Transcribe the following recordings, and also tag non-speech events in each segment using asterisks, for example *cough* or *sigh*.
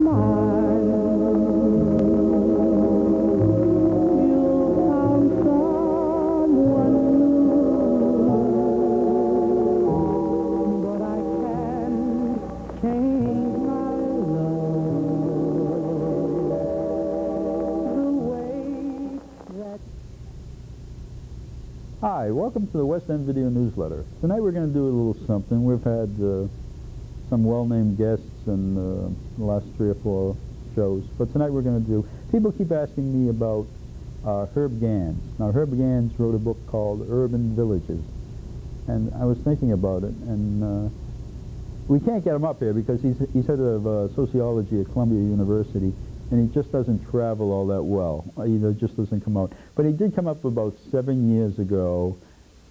Hi, welcome to the West End Video Newsletter. Tonight we're going to do a little something. We've had uh, some well-named guests in uh, the last three or four shows, but tonight we're going to do, people keep asking me about uh, Herb Gans. Now Herb Gans wrote a book called Urban Villagers, and I was thinking about it, and uh, we can't get him up here because he's, he's head of uh, sociology at Columbia University, and he just doesn't travel all that well. He just doesn't come out. But he did come up about seven years ago,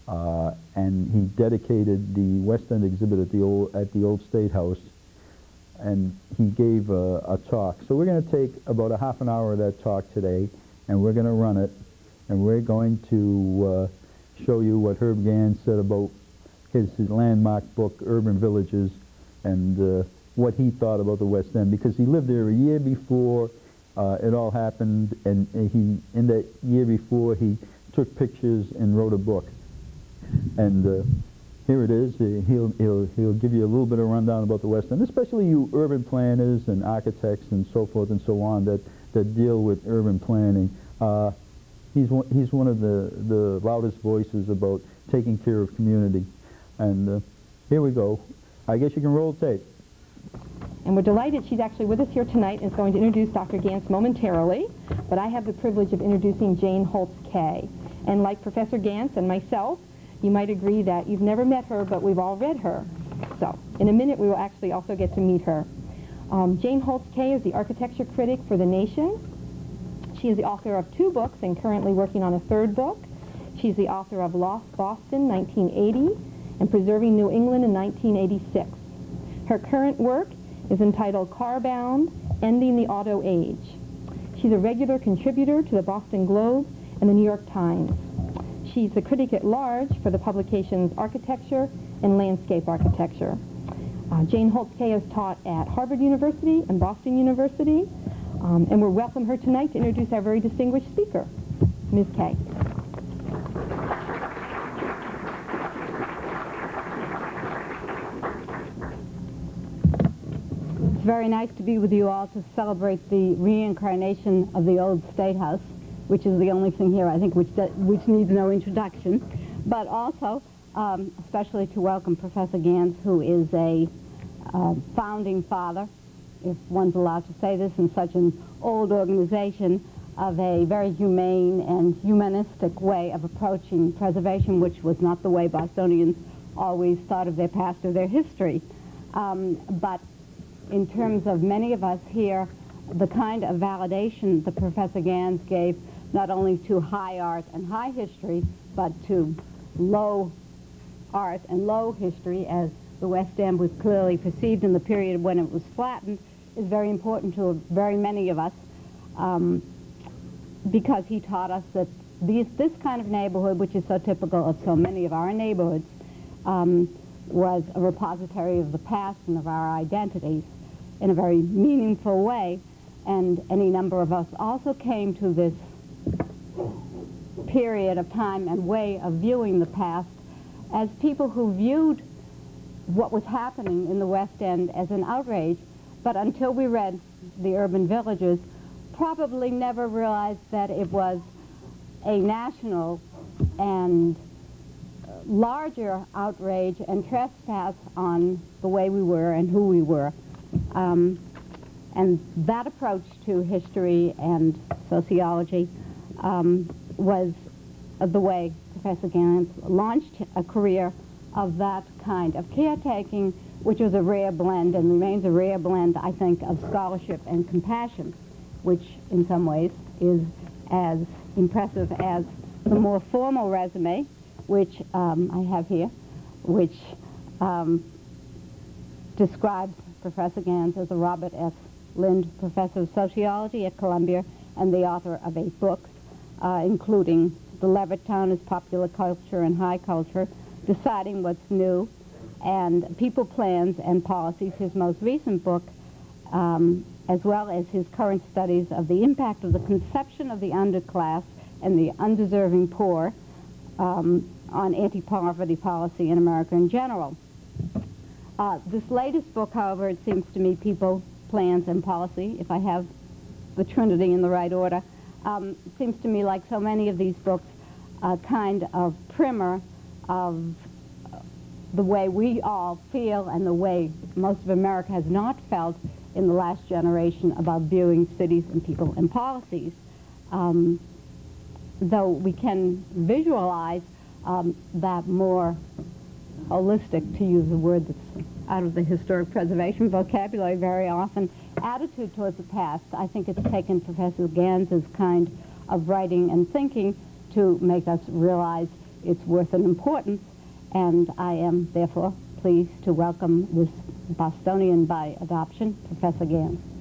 uh, and he dedicated the West End exhibit at the old at the old State House, and he gave a, a talk. So we're going to take about a half an hour of that talk today, and we're going to run it, and we're going to uh, show you what Herb Gans said about his, his landmark book, Urban Villagers, and uh, what he thought about the West End because he lived there a year before uh, it all happened, and, and he in that year before he took pictures and wrote a book. And uh, here it is. He'll he'll he'll give you a little bit of rundown about the West End, especially you urban planners and architects and so forth and so on that that deal with urban planning. Uh, he's one, he's one of the the loudest voices about taking care of community. And uh, here we go. I guess you can roll tape. And we're delighted she's actually with us here tonight and is going to introduce Dr. Gans momentarily. But I have the privilege of introducing Jane Holtz Kay. And like Professor Gans and myself, you might agree that you've never met her, but we've all read her. So in a minute, we will actually also get to meet her. Um, Jane Holtz Kay is the architecture critic for The Nation. She is the author of two books and currently working on a third book. She's the author of Lost Boston, 1980, and Preserving New England in 1986. Her current work is entitled Carbound, Ending the Auto Age. She's a regular contributor to the Boston Globe and the New York Times. She's the critic at large for the publications Architecture and Landscape Architecture. Uh, Jane Kay has taught at Harvard University and Boston University, um, and we welcome her tonight to introduce our very distinguished speaker, Ms. Kay. It's very nice to be with you all to celebrate the reincarnation of the old State House, which is the only thing here, I think, which, which needs no introduction. But also, um, especially to welcome Professor Gans, who is a uh, founding father, if one's allowed to say this, in such an old organization of a very humane and humanistic way of approaching preservation, which was not the way Bostonians always thought of their past or their history. Um, but in terms of many of us here, the kind of validation that Professor Gans gave not only to high art and high history, but to low art and low history, as the West End was clearly perceived in the period when it was flattened, is very important to very many of us um, because he taught us that these, this kind of neighborhood, which is so typical of so many of our neighborhoods, um, was a repository of the past and of our identities in a very meaningful way. And any number of us also came to this period of time and way of viewing the past as people who viewed what was happening in the West End as an outrage, but until we read The Urban Villagers, probably never realized that it was a national and larger outrage and trespass on the way we were and who we were. Um, and that approach to history and sociology um, was the way Professor Gans launched a career of that kind of caretaking, which was a rare blend and remains a rare blend, I think, of scholarship and compassion, which in some ways is as impressive as the more formal resume, which um, I have here, which um, describes Professor Gans as a Robert S. Lynd Professor of Sociology at Columbia and the author of eight books, uh, including The Levittowners Popular Culture and High Culture, Deciding What's New, and People Plans and Policies, his most recent book, um, as well as his current studies of the impact of the conception of the underclass and the undeserving poor um, on anti-poverty policy in America in general. Uh, this latest book, however, it seems to me, People, Plans, and Policy, if I have the Trinity in the right order, um, seems to me like so many of these books, a kind of primer of the way we all feel and the way most of America has not felt in the last generation about viewing cities and people and policies. Um, though we can visualize um, that more holistic, to use a word that's out of the historic preservation vocabulary very often, attitude towards the past. I think it's taken Professor Gans's kind of writing and thinking to make us realize its worth and importance, and I am therefore pleased to welcome this Bostonian by adoption, Professor Gans.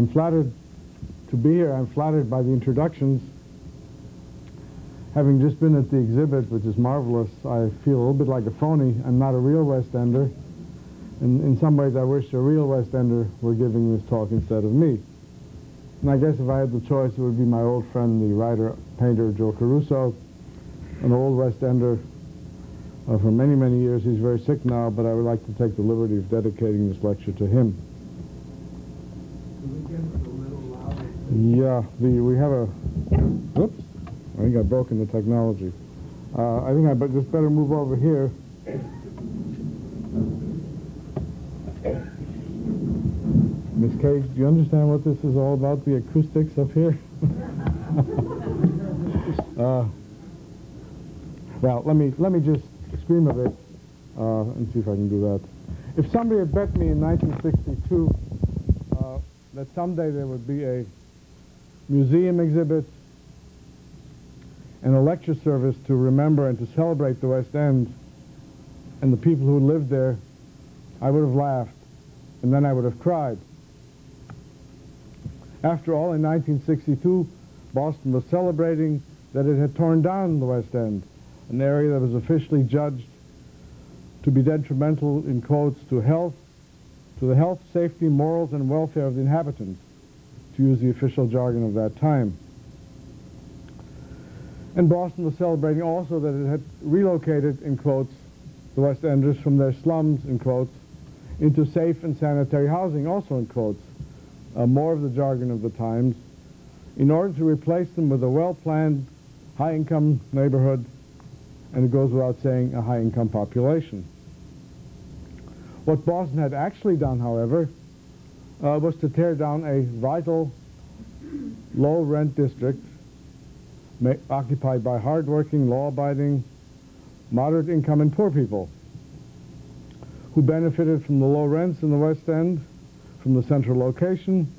I'm flattered to be here. I'm flattered by the introductions. Having just been at the exhibit, which is marvelous, I feel a little bit like a phony. I'm not a real West Ender. And in some ways, I wish a real West Ender were giving this talk instead of me. And I guess if I had the choice, it would be my old friend, the writer, painter Joe Caruso, an old West Ender uh, for many, many years. He's very sick now, but I would like to take the liberty of dedicating this lecture to him. Yeah, the, we have a, whoops, I think I've broken the technology. Uh, I think I but just better move over here. Miss Cage, do you understand what this is all about, the acoustics up here? *laughs* uh, well, let me, let me just scream a bit uh, and see if I can do that. If somebody had bet me in 1962 uh, that someday there would be a museum exhibit, and a lecture service to remember and to celebrate the West End and the people who lived there, I would have laughed, and then I would have cried. After all, in 1962, Boston was celebrating that it had torn down the West End, an area that was officially judged to be detrimental, in quotes, to health, to the health, safety, morals, and welfare of the inhabitants use the official jargon of that time. And Boston was celebrating also that it had relocated, in quotes, the West Enders from their slums, in quotes, into safe and sanitary housing, also in quotes, uh, more of the jargon of the times, in order to replace them with a well-planned, high-income neighborhood, and it goes without saying, a high-income population. What Boston had actually done, however, uh, was to tear down a vital low-rent district occupied by hardworking, law-abiding, moderate income and poor people who benefited from the low rents in the West End, from the central location,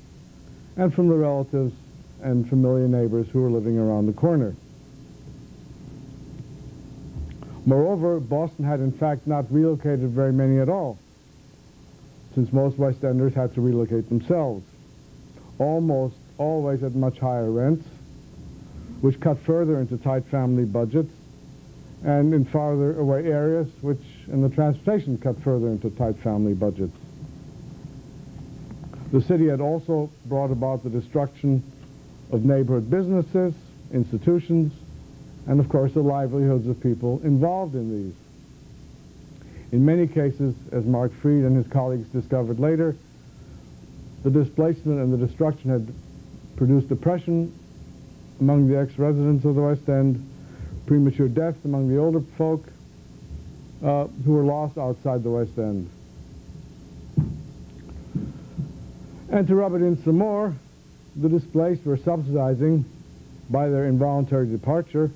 and from the relatives and familiar neighbors who were living around the corner. Moreover, Boston had in fact not relocated very many at all since most West Enders had to relocate themselves, almost always at much higher rents, which cut further into tight family budgets, and in farther away areas, which in the transportation cut further into tight family budgets. The city had also brought about the destruction of neighborhood businesses, institutions, and of course the livelihoods of people involved in these. In many cases, as Marc Fried and his colleagues discovered later, the displacement and the destruction had produced depression among the ex-residents of the West End, premature deaths among the older folk uh, who were lost outside the West End. And to rub it in some more, the displaced were subsidizing by their involuntary departure,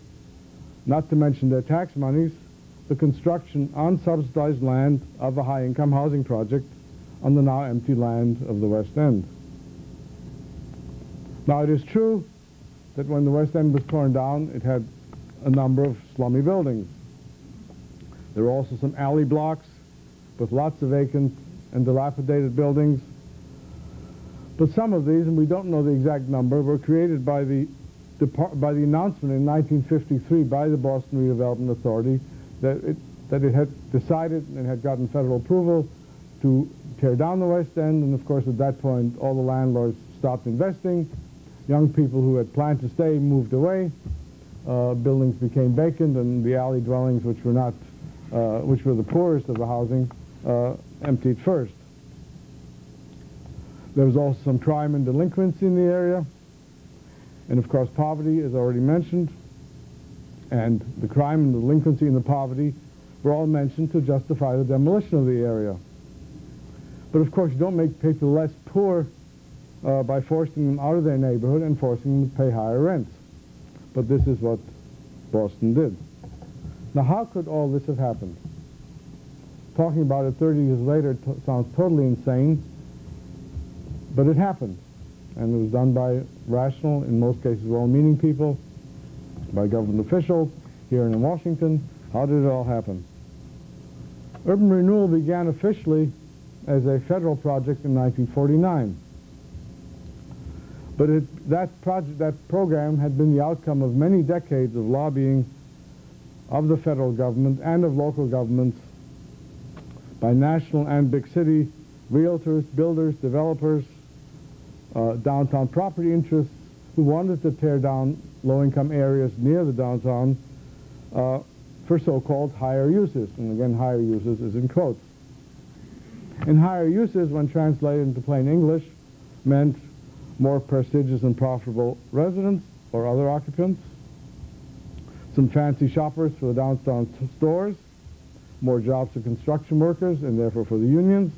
not to mention their tax monies, the construction on subsidized land of a high-income housing project on the now empty land of the West End. Now it is true that when the West End was torn down, it had a number of slummy buildings. There were also some alley blocks with lots of vacant and dilapidated buildings. But some of these, and we don't know the exact number, were created by the, by the announcement in 1953 by the Boston Redevelopment Authority that it, that it had decided and had gotten federal approval to tear down the West End, and of course at that point all the landlords stopped investing. Young people who had planned to stay moved away. Uh, buildings became vacant, and the alley dwellings, which were not, uh, which were the poorest of the housing, uh, emptied first. There was also some crime and delinquency in the area, and of course poverty, as already mentioned. And the crime and the delinquency and the poverty were all mentioned to justify the demolition of the area. But of course, you don't make people less poor uh, by forcing them out of their neighborhood and forcing them to pay higher rents. But this is what Boston did. Now, how could all this have happened? Talking about it 30 years later sounds totally insane, but it happened. And it was done by rational, in most cases well-meaning people, by government officials here in Washington. How did it all happen? Urban renewal began officially as a federal project in 1949. But it, that, project, that program had been the outcome of many decades of lobbying of the federal government and of local governments by national and big city realtors, builders, developers, uh, downtown property interests who wanted to tear down low-income areas near the downtown uh, for so-called higher uses. And again, higher uses is in quotes. And higher uses, when translated into plain English, meant more prestigious and profitable residents or other occupants, some fancy shoppers for the downtown stores, more jobs for construction workers and therefore for the unions,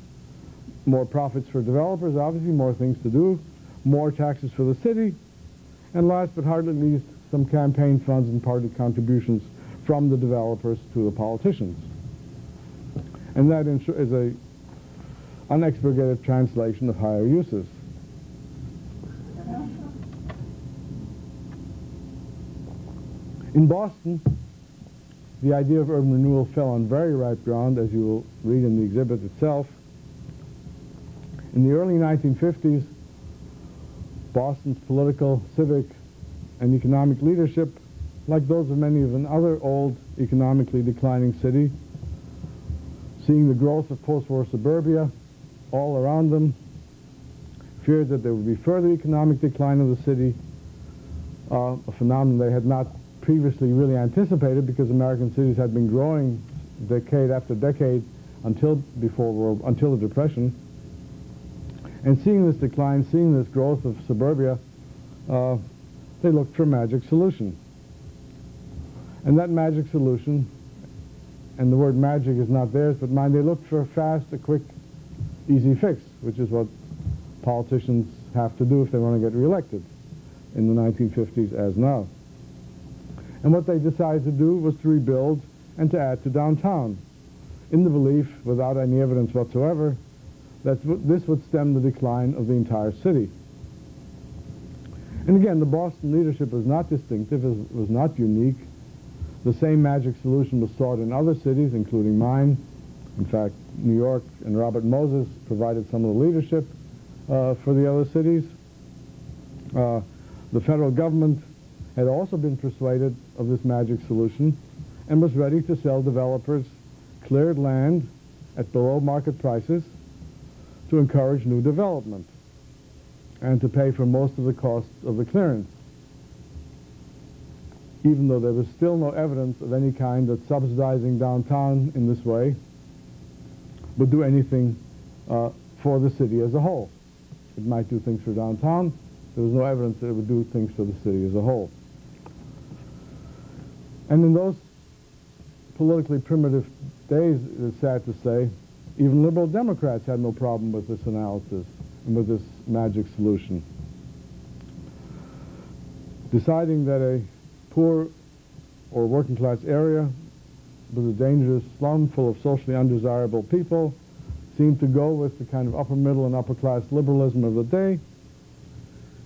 more profits for developers, obviously more things to do, more taxes for the city, and last but hardly least, some campaign funds and party contributions from the developers to the politicians. And that is a unexpurgated translation of higher uses. In Boston, the idea of urban renewal fell on very ripe ground, as you will read in the exhibit itself. In the early 1950s, Boston's political, civic, and economic leadership, like those of many of another old, economically declining city, seeing the growth of post-war suburbia all around them, feared that there would be further economic decline of the city, uh, a phenomenon they had not previously really anticipated because American cities had been growing decade after decade until before world, until the Depression. And seeing this decline, seeing this growth of suburbia, uh, they looked for a magic solution. And that magic solution, and the word magic is not theirs but mine, they looked for a fast, a quick, easy fix, which is what politicians have to do if they want to get reelected in the 1950s as now. And what they decided to do was to rebuild and to add to downtown, in the belief, without any evidence whatsoever, that this would stem the decline of the entire city. And again, the Boston leadership was not distinctive, it was not unique. The same magic solution was sought in other cities, including mine. In fact, New York and Robert Moses provided some of the leadership uh, for the other cities. Uh, the federal government had also been persuaded of this magic solution and was ready to sell developers cleared land at below market prices to encourage new development and to pay for most of the costs of the clearance, even though there was still no evidence of any kind that subsidizing downtown in this way would do anything uh, for the city as a whole. It might do things for downtown. There was no evidence that it would do things for the city as a whole. And in those politically primitive days, it's sad to say, even liberal Democrats had no problem with this analysis and with this magic solution. Deciding that a poor or working class area was a dangerous slum full of socially undesirable people seemed to go with the kind of upper middle and upper class liberalism of the day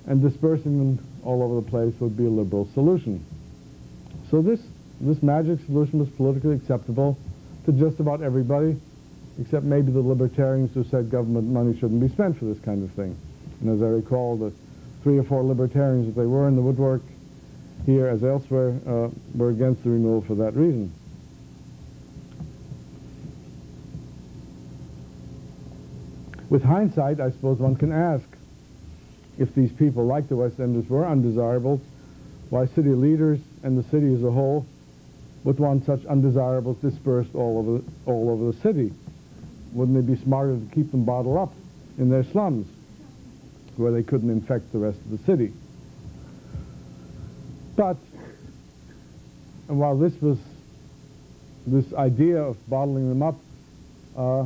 and dispersing them all over the place would be a liberal solution. So this this magic solution was politically acceptable to just about everybody, except maybe the libertarians who said government money shouldn't be spent for this kind of thing. And as I recall, the three or four libertarians that they were in the woodwork here as elsewhere uh, were against the renewal for that reason. With hindsight, I suppose one can ask if these people, like the West Enders, were undesirable, why city leaders and the city as a whole would want such undesirables dispersed all over, all over the city. Wouldn't it be smarter to keep them bottled up in their slums, where they couldn't infect the rest of the city? But, and while this was, this idea of bottling them up uh,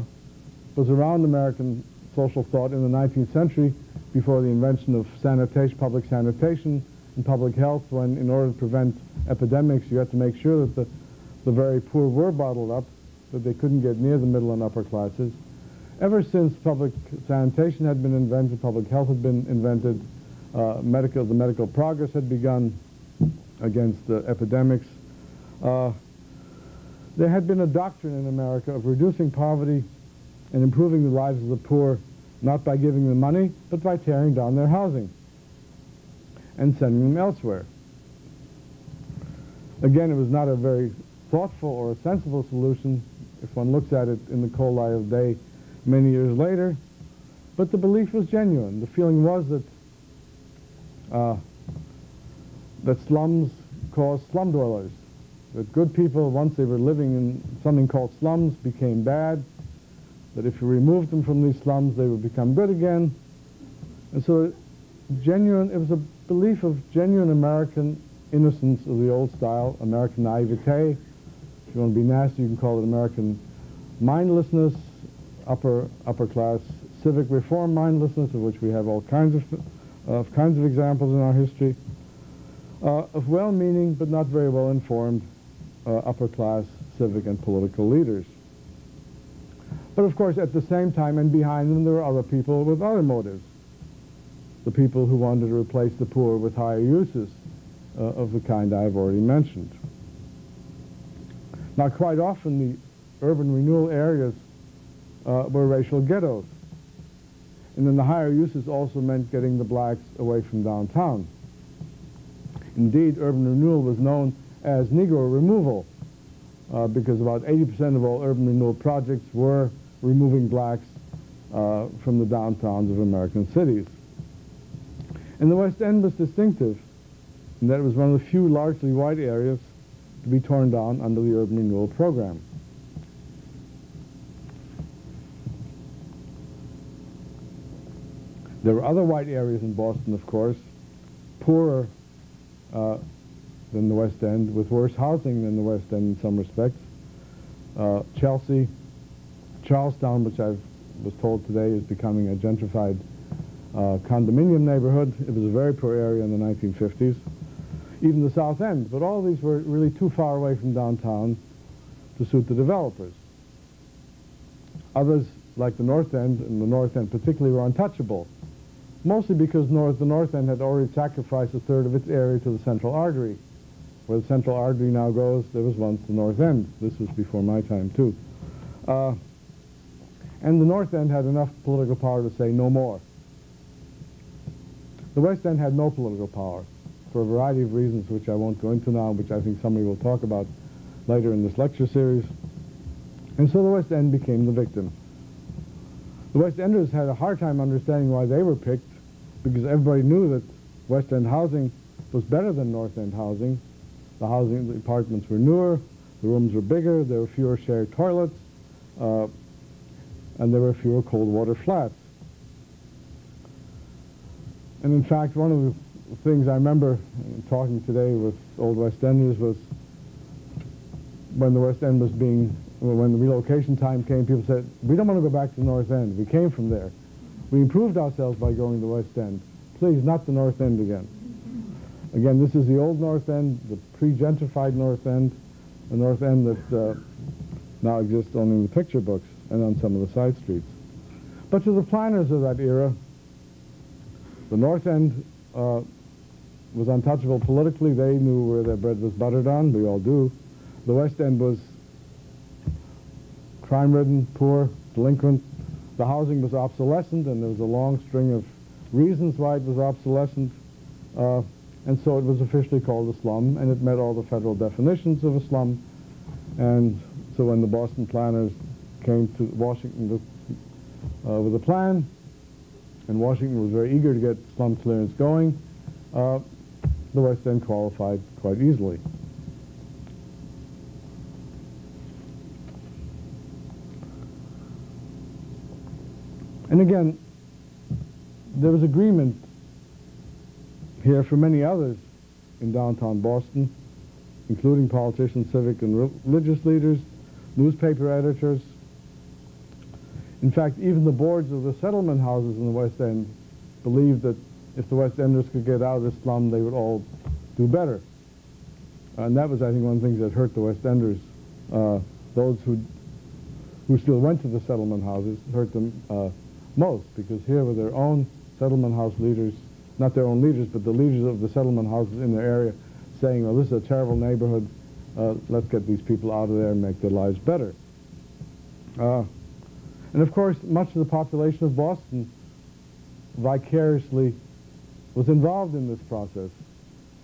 was around American social thought in the 19th century before the invention of sanitation, public sanitation and public health, when in order to prevent epidemics, you had to make sure that the, the very poor were bottled up, that they couldn't get near the middle and upper classes. Ever since public sanitation had been invented, public health had been invented, uh, medical, the medical progress had begun against the epidemics. Uh, there had been a doctrine in America of reducing poverty and improving the lives of the poor, not by giving them money, but by tearing down their housing and sending them elsewhere. Again, it was not a very thoughtful or a sensible solution if one looks at it in the cold light of day many years later, but the belief was genuine. The feeling was that uh, that slums caused slum dwellers, that good people, once they were living in something called slums, became bad, that if you removed them from these slums, they would become good again. And so genuine, it was a belief of genuine American innocence of the old style, American naivete. You want to be nasty, you can call it American mindlessness, upper, upper class civic reform mindlessness, of which we have all kinds of, of kinds of examples in our history, uh, of well-meaning but not very well-informed uh, upper class civic and political leaders. But of course, at the same time and behind them, there were other people with other motives. The people who wanted to replace the poor with higher uses uh, of the kind I've already mentioned. Now, quite often, the urban renewal areas uh, were racial ghettos. And then the higher uses also meant getting the blacks away from downtown. Indeed, urban renewal was known as Negro removal uh, because about 80% of all urban renewal projects were removing blacks uh, from the downtowns of American cities. And the West End was distinctive in that it was one of the few largely white areas to be torn down under the urban renewal program. There were other white areas in Boston, of course, poorer uh, than the West End, with worse housing than the West End in some respects. Uh, Chelsea, Charlestown, which I was told today is becoming a gentrified uh, condominium neighborhood. It was a very poor area in the 1950s. Even the South End, but all these were really too far away from downtown to suit the developers. Others, like the North End, and the North End particularly, were untouchable mostly because north, the north end had already sacrificed a third of its area to the central artery. Where the central artery now goes, there was once the north end. This was before my time, too. Uh, and the north end had enough political power to say no more. The west end had no political power for a variety of reasons which I won't go into now, which I think somebody will talk about later in this lecture series. And so the west end became the victim. The West Enders had a hard time understanding why they were picked because everybody knew that West End housing was better than North End housing. The housing, the apartments were newer, the rooms were bigger, there were fewer shared toilets, uh, and there were fewer cold water flats. And in fact, one of the things I remember talking today with old West Enders was when the West End was being, when the relocation time came, people said, we don't want to go back to the North End. We came from there. We improved ourselves by going to the West End. Please, not the North End again. Again, this is the old North End, the pre-gentrified North End, the North End that uh, now exists only in the picture books and on some of the side streets. But to the planners of that era, the North End uh, was untouchable politically. They knew where their bread was buttered on. We all do. The West End was crime-ridden, poor, delinquent, the housing was obsolescent, and there was a long string of reasons why it was obsolescent, uh, and so it was officially called a slum, and it met all the federal definitions of a slum. And so when the Boston planners came to Washington with, uh, with a plan, and Washington was very eager to get slum clearance going, uh, the West End qualified quite easily. And again, there was agreement here for many others in downtown Boston, including politicians, civic and religious leaders, newspaper editors. In fact, even the boards of the settlement houses in the West End believed that if the West Enders could get out of the slum, they would all do better. And that was, I think, one of the things that hurt the West Enders. Uh, those who who still went to the settlement houses hurt them uh, most, because here were their own settlement house leaders, not their own leaders, but the leaders of the settlement houses in their area saying, well, this is a terrible neighborhood, uh, let's get these people out of there and make their lives better. Uh, and of course, much of the population of Boston vicariously was involved in this process.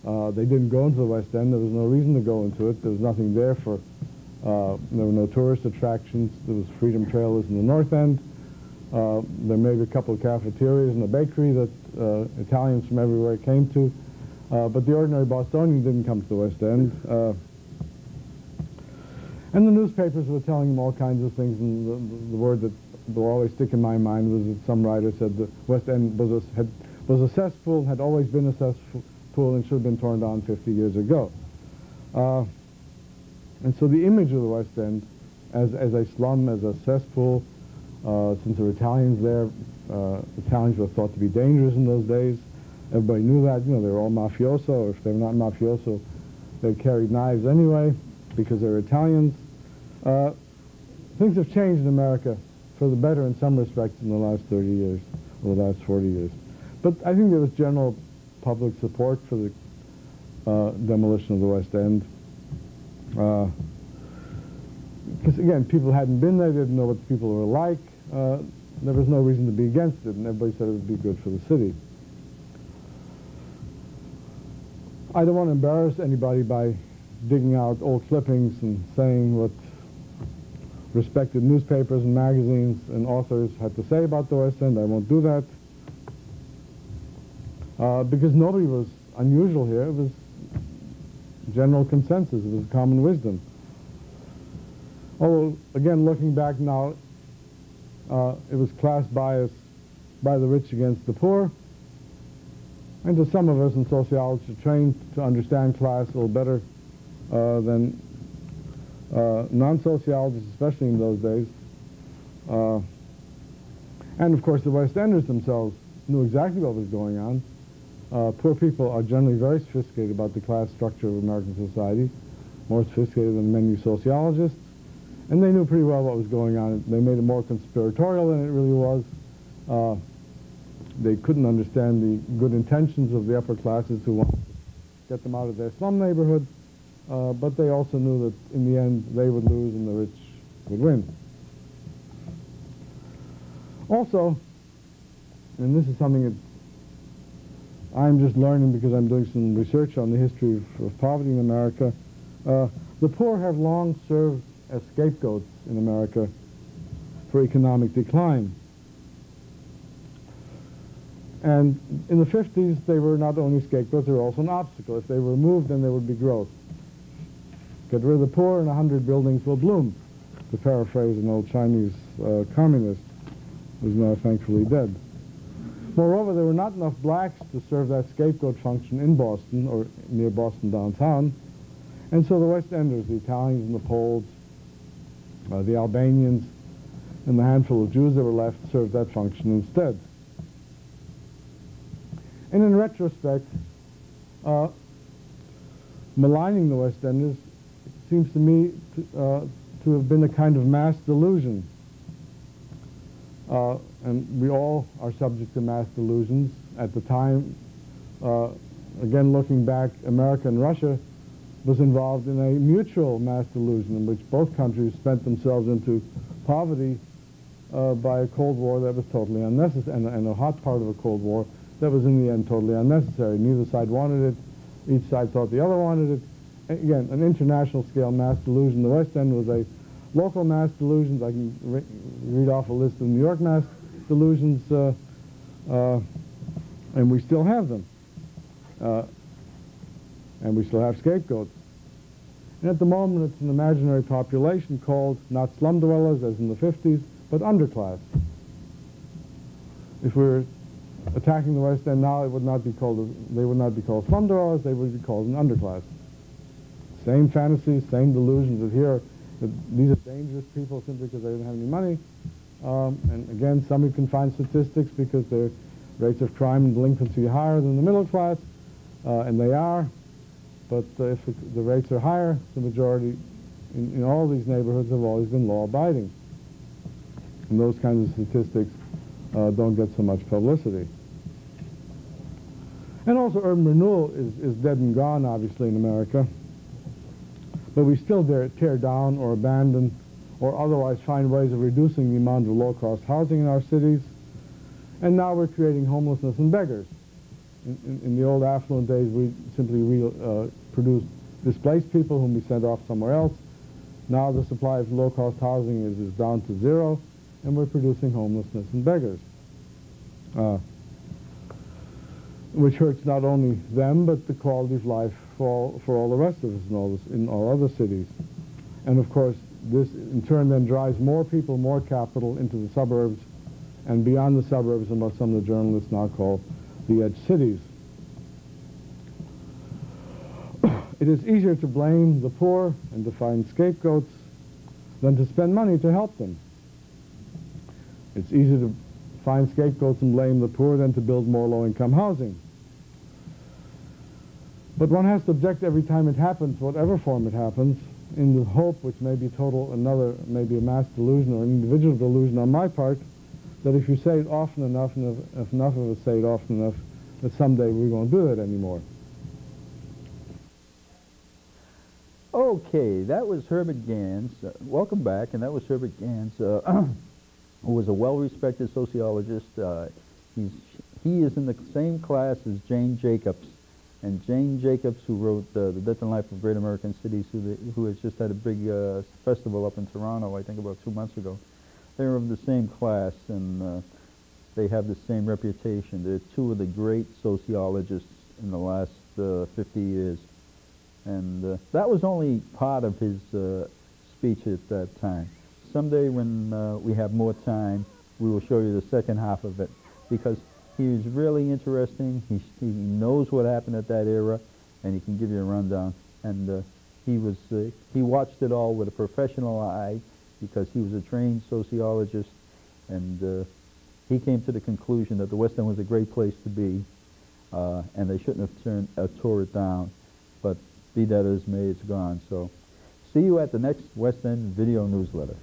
Uh, they didn't go into the West End. There was no reason to go into it. There was nothing there for, uh, there were no tourist attractions. There was Freedom Trailers in the North End. Uh, there may be a couple of cafeterias and a bakery that uh, Italians from everywhere came to. Uh, but the ordinary Bostonian didn't come to the West End. Uh, and the newspapers were telling him all kinds of things, and the, the, the, word that will always stick in my mind was that some writer said the West End was a, had, was a cesspool, had always been a cesspool, and should have been torn down 50 years ago. Uh, and so the image of the West End as, as a slum, as a cesspool, uh, since there were Italians there, uh, Italians were thought to be dangerous in those days. Everybody knew that. You know, they were all mafioso, if they were not mafioso, they carried knives anyway because they were Italians. Uh, things have changed in America for the better in some respects in the last 30 years, or the last 40 years. But I think there was general public support for the uh, demolition of the West End. Because, uh, again, people hadn't been there, they didn't know what the people were like. Uh, there was no reason to be against it, and everybody said it would be good for the city. I don't want to embarrass anybody by digging out old clippings and saying what respected newspapers and magazines and authors had to say about the West End. I won't do that. Uh, because nobody was unusual here. It was general consensus. It was common wisdom. Although, again, looking back now, uh, it was class bias by the rich against the poor. And to some of us in sociology trained to understand class a little better uh, than uh, non-sociologists, especially in those days. Uh, and of course the West Enders themselves knew exactly what was going on. Uh, poor people are generally very sophisticated about the class structure of American society, more sophisticated than many sociologists. And they knew pretty well what was going on. They made it more conspiratorial than it really was. Uh, they couldn't understand the good intentions of the upper classes who wanted to get them out of their slum neighborhood, uh, but they also knew that in the end they would lose and the rich would win. Also, and this is something that I'm just learning because I'm doing some research on the history of, of poverty in America, uh, the poor have long served as scapegoats in America for economic decline. And in the 50s, they were not only scapegoats, they were also an obstacle. If they were removed, then there would be growth. Get rid of the poor and a hundred buildings will bloom, to paraphrase an old Chinese uh, communist who's now thankfully dead. Moreover, there were not enough blacks to serve that scapegoat function in Boston or near Boston downtown. And so the West Enders, the Italians and the Poles, uh, the Albanians, and the handful of Jews that were left served that function instead. And in retrospect, uh, maligning the West Enders seems to me to, uh, to, have been a kind of mass delusion. Uh, and we all are subject to mass delusions. At the time, uh, again looking back, America and Russia was involved in a mutual mass delusion in which both countries spent themselves into poverty uh, by a Cold War that was totally unnecessary, and, and a hot part of a Cold War that was in the end totally unnecessary. Neither side wanted it. Each side thought the other wanted it. Again, an international scale mass delusion. The West End was a local mass delusions. I can re read off a list of New York mass delusions, uh, uh, and we still have them. Uh, and we still have scapegoats. And at the moment, it's an imaginary population called not slum dwellers, as in the 50s, but underclass. If we were attacking the West End now, it would not be called, they would not be called slum dwellers, they would be called an underclass. Same fantasies, same delusions that here, these are dangerous people simply because they don't have any money. Um, and again, some you can find statistics because their rates of crime and delinquency are higher than the middle class, uh, and they are. But uh, if the rates are higher, the majority in, in all these neighborhoods have always been law-abiding. And those kinds of statistics uh, don't get so much publicity. And also urban renewal is, is dead and gone, obviously, in America. But we still dare tear down or abandon or otherwise find ways of reducing the amount of low-cost housing in our cities. And now we're creating homelessness and beggars. In, in, in the old affluent days, we simply re, uh, produced displaced people whom we sent off somewhere else. Now the supply of low-cost housing is, is down to zero, and we're producing homelessness and beggars. Uh, which hurts not only them, but the quality of life for all, for all the rest of us in all, this, in all other cities. And of course, this in turn then drives more people, more capital into the suburbs, and beyond the suburbs and what some of the journalists now call the edge cities. *clears throat* it is easier to blame the poor and to find scapegoats than to spend money to help them. It's easier to find scapegoats and blame the poor than to build more low-income housing. But one has to object every time it happens, whatever form it happens, in the hope, which may be total, another, maybe a mass delusion or an individual delusion on my part, that if you say it often enough, and if, if enough of us say it often enough, that someday we won't do it anymore. Okay, that was Herbert Gans. Uh, welcome back, and that was Herbert Gans, uh, *clears throat* who was a well-respected sociologist. Uh, he's, he is in the same class as Jane Jacobs, and Jane Jacobs, who wrote uh, The Death and Life of Great American Cities, who, the, who has just had a big uh, festival up in Toronto, I think about two months ago. They're of the same class, and uh, they have the same reputation. They're two of the great sociologists in the last uh, 50 years. And uh, that was only part of his uh, speech at that time. Someday when uh, we have more time, we will show you the second half of it, because he was really interesting. He, he knows what happened at that era, and he can give you a rundown. And uh, he was uh, he watched it all with a professional eye because he was a trained sociologist, and uh, he came to the conclusion that the West End was a great place to be, uh, and they shouldn't have turned, uh, tore it down. But be that as may, it's gone. So see you at the next West End video newsletter.